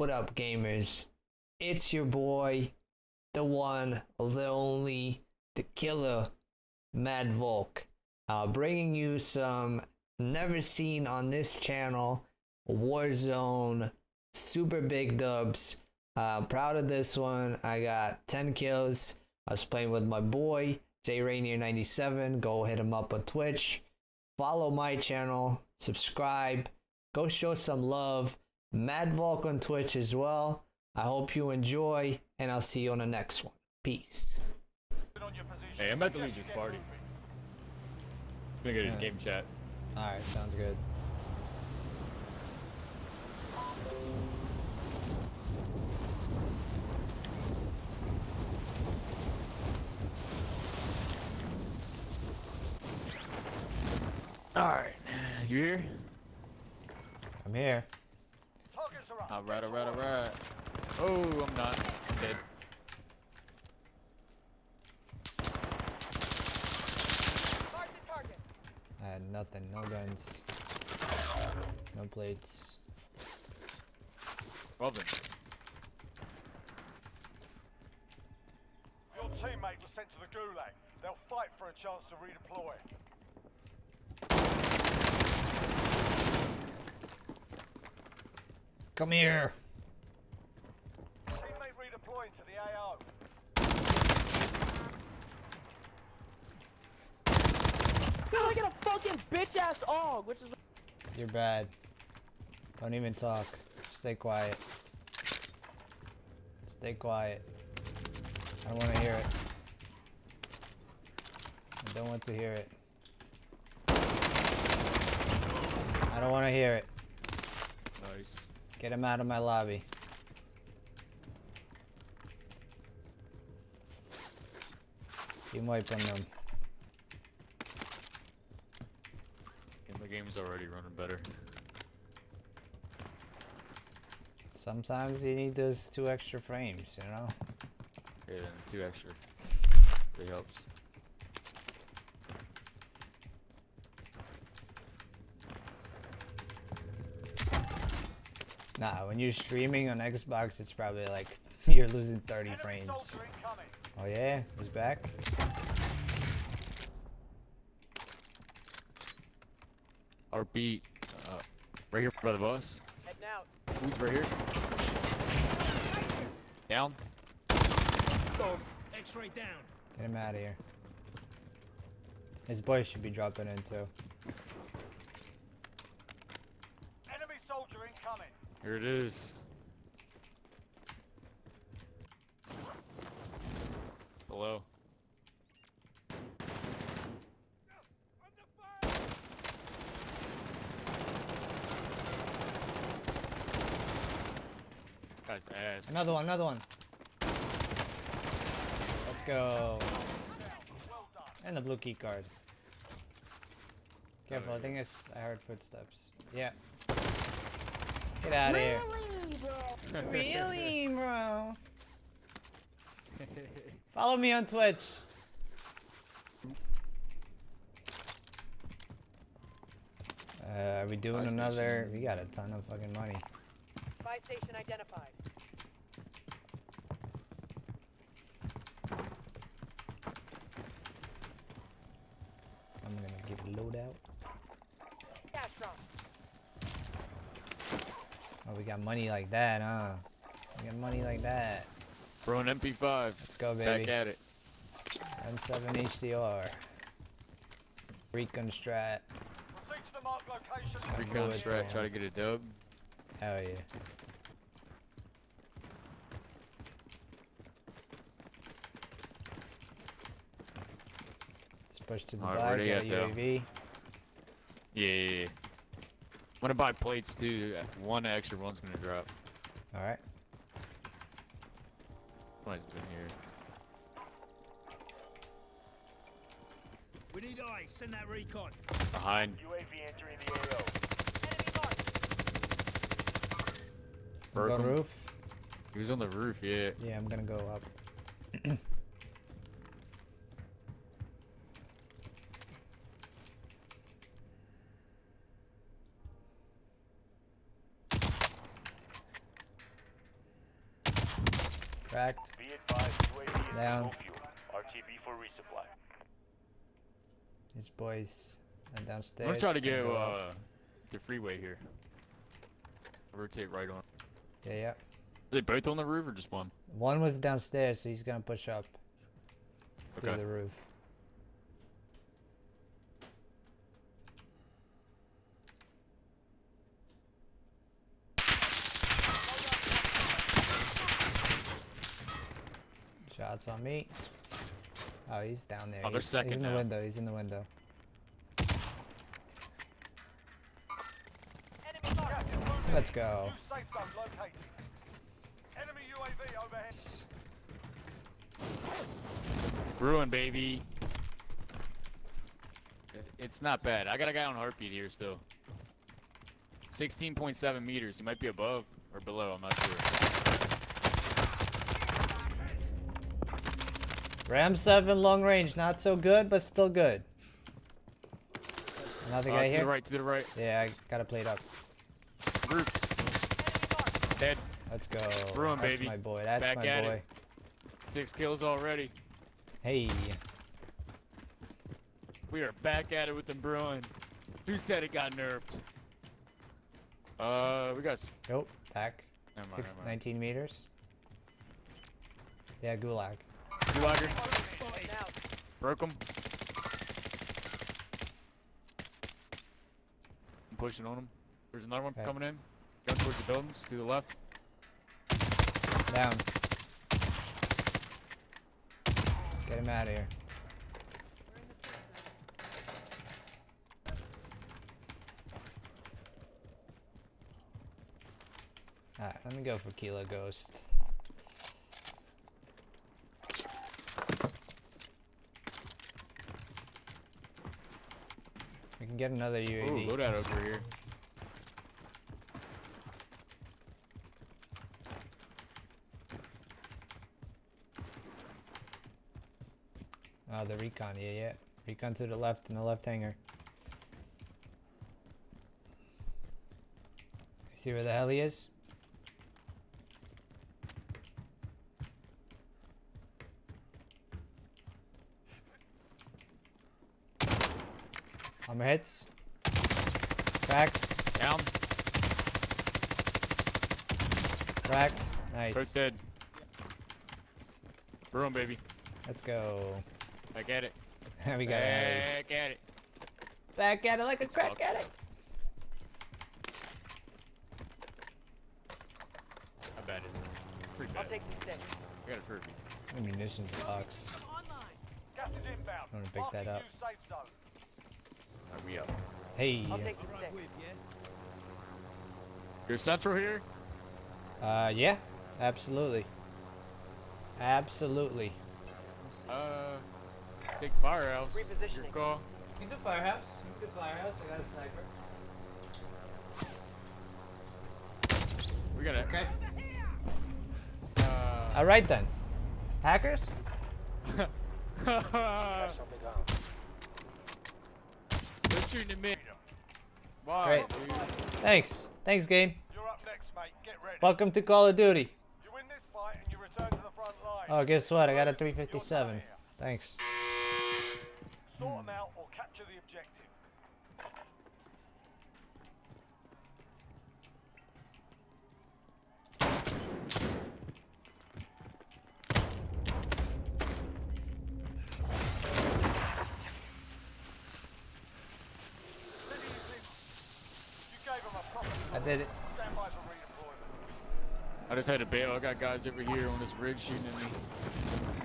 What up, gamers? It's your boy, the one, the only, the killer, Mad Volk, uh, bringing you some never seen on this channel Warzone super big dubs. Uh, proud of this one. I got 10 kills. I was playing with my boy, J Rainier 97. Go hit him up on Twitch. Follow my channel. Subscribe. Go show some love. Mad Volk on Twitch as well. I hope you enjoy, and I'll see you on the next one. Peace. Hey, I'm about to leave this party. I'm gonna go to Yeah. game chat. Alright, sounds good. Alright. You here? I'm here. Alright, alright, alright. Oh, I'm not. I'm dead. I had nothing. No guns. No plates. Well then. Your teammate was sent to the Gulag. They'll fight for a chance to redeploy. Come here. Teammate redeploying to the AO. Dude, I got a fucking bitch ass og, which is You're bad. Don't even talk. Stay quiet. Stay quiet. I don't want to hear it. I don't want to hear it. I don't want to hear it. Get him out of my lobby. Team wipe on them. And the game's already running better. Sometimes you need those two extra frames, you know? Yeah, two extra. It helps. Nah, when you're streaming on Xbox, it's probably like you're losing 30 frames. Oh yeah, he's back. Our beat. Uh, right here by the bus. heading out. Who's right here? Down. X-ray down. Get him out of here. His boy should be dropping in too. Here it is. Hello. Guy's ass. Another one, another one. Let's go. And the blue key card. Careful, I think it's I heard footsteps. Yeah. Get out of here. Really, bro? Really, bro. Follow me on Twitch. Uh, are we doing Buy another? We got a ton of fucking money. Spy station identified. I'm gonna get a loadout. Cash drop. Oh, we got money like that, huh? We got money like that. Bro, an MP5. Let's go, baby. Back at it. M7 HDR. Recon strat. Proceed to the marked location. I'm Recon strat, try to get a dub. Hell yeah. Let's push to the Alright, back, get a? UAV. Yeah, yeah, yeah. I'm gonna buy plates too. One extra one's gonna drop. Alright. Somebody's been here. We need eyes. Send that recon. Behind. UAV entering the AO. Enemy marked. Go the roof. He was on the roof, yeah. Yeah, I'm gonna go up. Cracked. Be advised, UAV is Down. low fuel. RTB for resupply. These boys are downstairs. I'm gonna try to gonna go uh, the freeway here. Rotate right on. Yeah, yeah. Are they both on the roof or just one? One was downstairs, so he's gonna push up Okay. the roof. Shots on me. Oh, he's down there. Oh, they're he's, second he's in the window. He's in the window. Enemy marked. Gas is moving. Let's go. New safe zone located. Enemy UAV overhead. Ruin, baby. It's not bad. I got a guy on heartbeat here still. 16.7 meters. He might be above or below. I'm not sure. Ram 7 long range, not so good, but still good. Another Uh, guy to here. the right, to the right. Yeah, I got to plate up. Roof. Dead. Let's go. Ruin, That's baby. my boy. That's Back my at it. boy. Six kills already. Hey. We are back at it with the Bruen. Who said it got nerfed? Uh, we got. Oh, back. Never mind, Six, never mind. 19 meters. Yeah, gulag. Broke him. I'm pushing on him. There's another one Okay. coming in. Gun towards the buildings to the left. Down. Get him out of here. Alright, let me go for Kilo Ghost. Get another Ooh, loadout over here. Oh, the recon, yeah, yeah. Recon to the left in the left hanger. You see where the hell he is? Armor hits. Cracked. Down. Cracked. Nice. Both dead. Bruen, baby. Let's go. Back at it. we got it. Back at it. Back at it like a Let's crack at it. How bad is it? Pretty I'll take the stick. I got a trophy. Munitions box. Gas is inbound. I'm gonna pick that Marking up. New safe. Are we up? Hey. I'll take the stick. you. You're central here? Uh, yeah, absolutely. Absolutely. Uh, take firehouse. Your Repositioning. call. You can do firehouse. You can do firehouse. I got a sniper. We got it. Okay. Uh, All right then. Hackers. Shooting at me. Why, Great. dude? Thanks. Thanks, game. You're up next, mate. Get ready. Welcome to Call of Duty. You win this fight and you return to the front line. Oh, guess what? I got a 357. Thanks. Sort them out or capture the objective. City is in. You gave 'em a proper I did it. stand by for redeployment. I just had to bail. I got guys over here on this ridge shooting at me.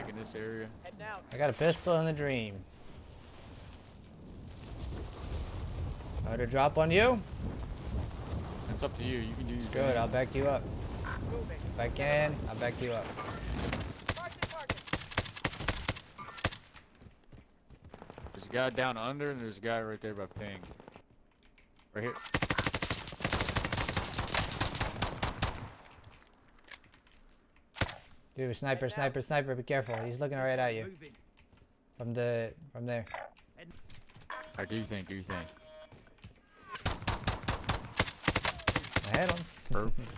In this area. I got a pistol and a dream. Oh, to drop on you? It's up to you. You can do your Good. I'll back you up. If I can, I'll back you up. Mark it, mark it. There's a guy down under, and there's a guy right there by ping. Right here. Dude, sniper, sniper, sniper, be careful. He's looking right at you. From the from there. Alright, do you think? Do you think? I had him. Perfect.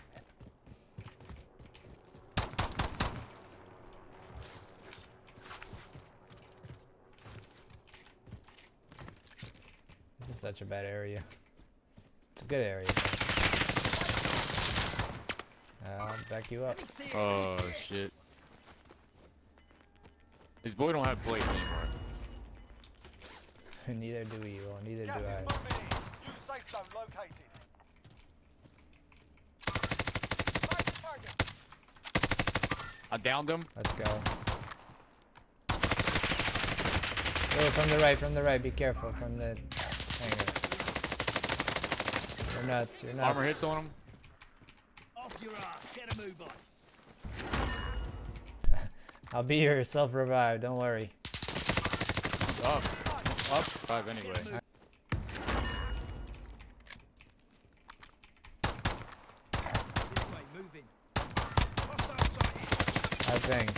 this is such a bad area. It's a good area. I'll back you up. Let me see it. Oh shit. His boy don't have plates anymore. neither do we. Well, neither do Gas is I. moving in. New located. Mark the target. I downed him. Let's go. Oh, from the right, from the right. Be careful from the hangar. You're nuts. You're nuts. Armor hits on him. Off your ass. Get a move on. I'll be here. Self revive. Don't worry. It's up. It's up five anyway. Get a move. This way, moving. Hostile sighted. I think.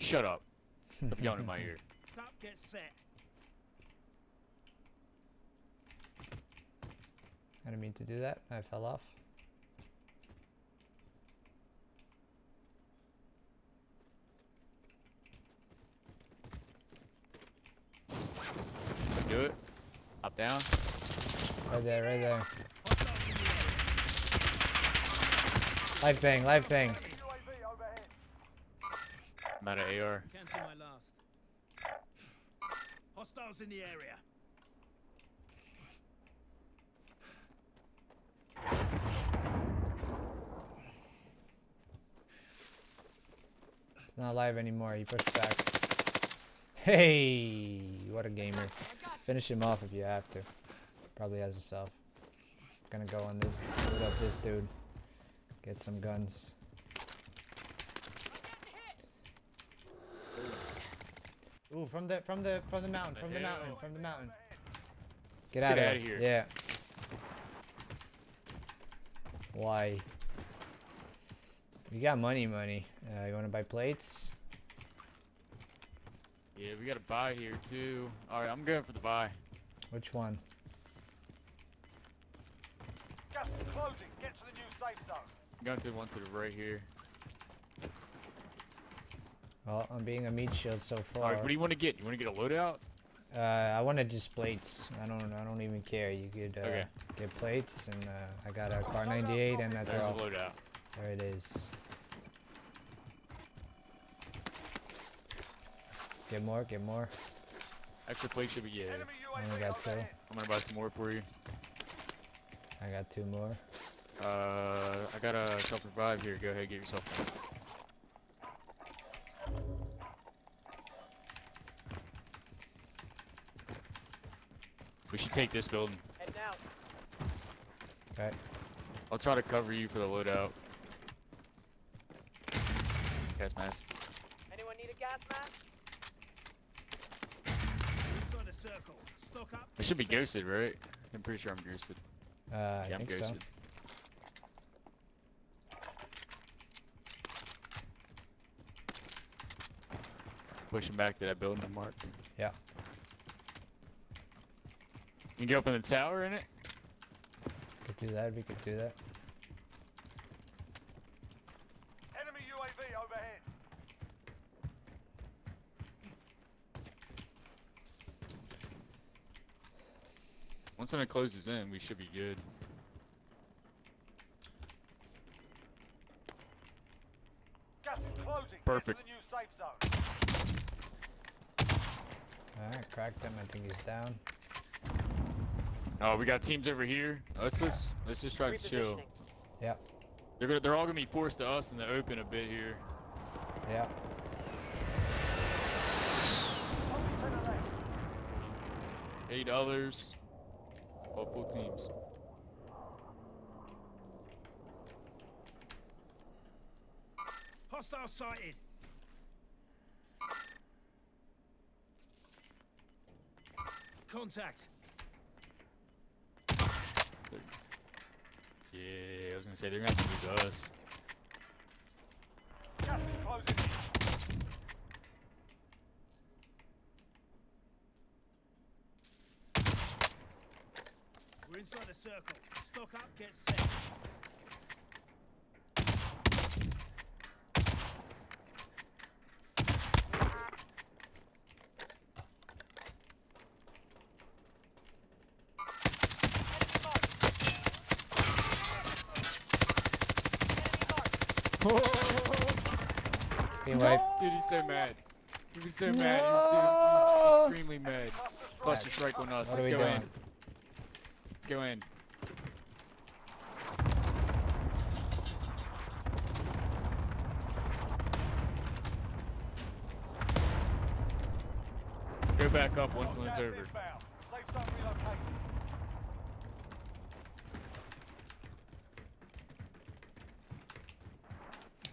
Shut up. Stop yelling in my ear. Up, get set. I didn't mean to do that. I fell off. Do it. Up down. Right there, right there. Hostiles in the area. Life bang, life bang. I'm out of AR. Cancel my last. Hostiles in the area. Not alive anymore. He pushed back. Hey, what a gamer. Finish him off if you have to. Probably has himself. Gonna go on this, loot up this dude. Get some guns. Ooh, from the from the from the mountain, from the mountain, from the mountain. Get out get of here. Yeah. Why? You got money, money. Uh, you want to buy plates? Yeah, we got a buy here too. Alright, I'm going for the buy. Which one? Gas is closing. Get to the new safe zone. I'm going to the one to the right here. Well, I'm being a meat shield so far. Alright, what do you want to get? You want to get a loadout? Uh, I want to just plates. I don't. I don't even care. You could uh, Okay. get plates, and uh, I got a Kar 98 and a There's a loadout. There it is. Get more. Get more. Extra plate should be yeah. Enemy I only UAV got two. overhead. I'm gonna buy some more for you. I got two more. Uh, I got a self revive here. Go ahead, get yourself one. We should take this building. Heading out. Okay. I'll try to cover you for the loadout. Gas mask. Anyone need a gas mask? Inside circle. Stock up. I should be ghosted, right? I'm pretty sure I'm ghosted. Uh, I yeah, I'm think so. ghosted. Pushing back to that building I marked. Yeah. You can get up in the tower in it? Could do that. We could do that. Once something closes in, we should be good. Gas is closing. Perfect. Get to the new safe zone. Alright, cracked him. I think he's down. Oh, we got teams over here. Let's just let's just try to chill. Repositioning. Yep. They're gonna they're all gonna be forced to us in the open a bit here. Yeah. Only ten left. Eight others. Full teams. Hostile sighted. Contact. Yeah, I was gonna say they're gonna have to to us. Gas is closing. We're inside the circle. Stock up, get set. Team wipe. Dude, he's so mad. He was so mad. He's, was, so, he extremely mad. Cluster strike on us. What Let's go doing? in. Let's go in. Go back up once when it's Gas over. inbound. Safe zone relocated.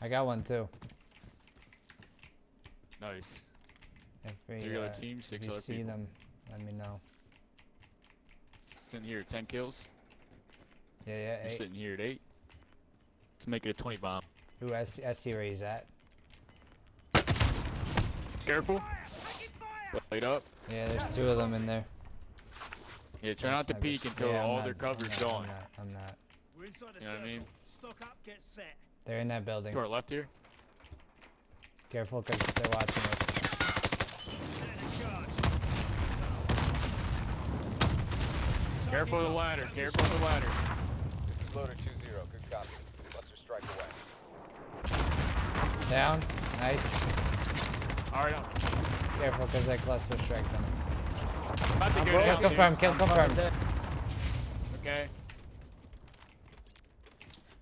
I got one too. Nice. If we, Three other uh, teams, if six you other see people. them, let me know. It's in here, 10 kills. Yeah, yeah. You're Eight. sitting here at 8. Let's make it a 20 bomb. Ooh, I see, I see where he's at. Careful. Wait up. Yeah, there's two of them in there. Yeah, try not to peek until Yeah, all not- their cover's I'm not, gone. I'm not. I'm not. We're inside the You know what I mean? Stock up, get set. They're in that building. To our left here. Careful, cause they're watching us. Set a charge. Careful of the ladder. Careful of the ladder. Loader 2-0, good copy. Cluster strike away. Down. Nice. All right, I'm Careful, cause I cluster strike them. about to go Kill down. dude. confirmed. Kill confirmed. Okay.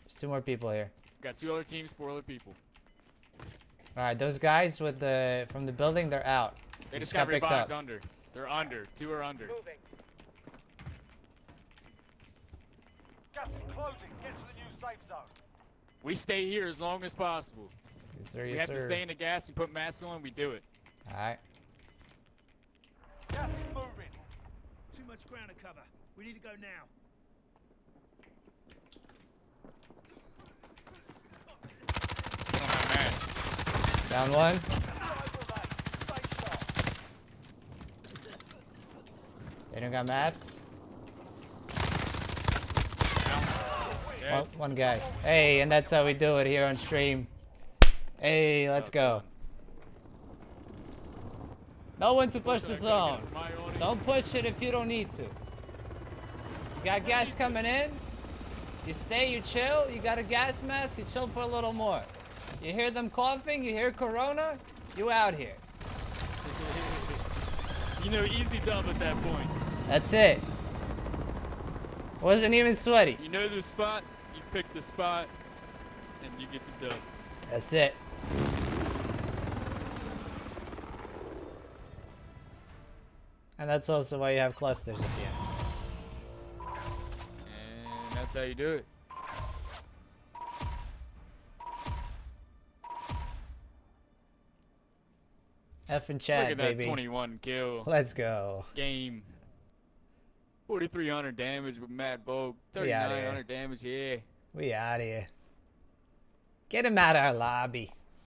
There's two more people here. Got two other teams, four other people. All right, those guys with the from the building, they're out. They Just just got got picked revived up. under. They're under. Two are under. Moving. Gas is closing. Get to the new safe zone. We stay here as long as possible. Yes, sir. we Yes, have to stay in the gas and put masks on. We do it. All right. Gas is moving. Too much ground to cover. We need to go now. We don't have masks. Down one. They don't got masks. One, oh, one guy. Hey, and that's how we do it here on stream. Hey, let's go. No one to push the zone. Don't push it if you don't need to. You got gas coming in. You stay, you chill. You got a gas mask. You chill for a little more. You hear them coughing. You hear Corona. You out here. You know, easy dub at that point. That's it. Wasn't even sweaty. You know the spot, you pick the spot, and you get the dub. That's it. And that's also why you have clusters at the end. And that's how you do it. F and Look chat, at that baby. 21 kill Let's go. game. 4,300 damage with. We here. 3,900 damage, yeah. We out here. Get him out of our lobby.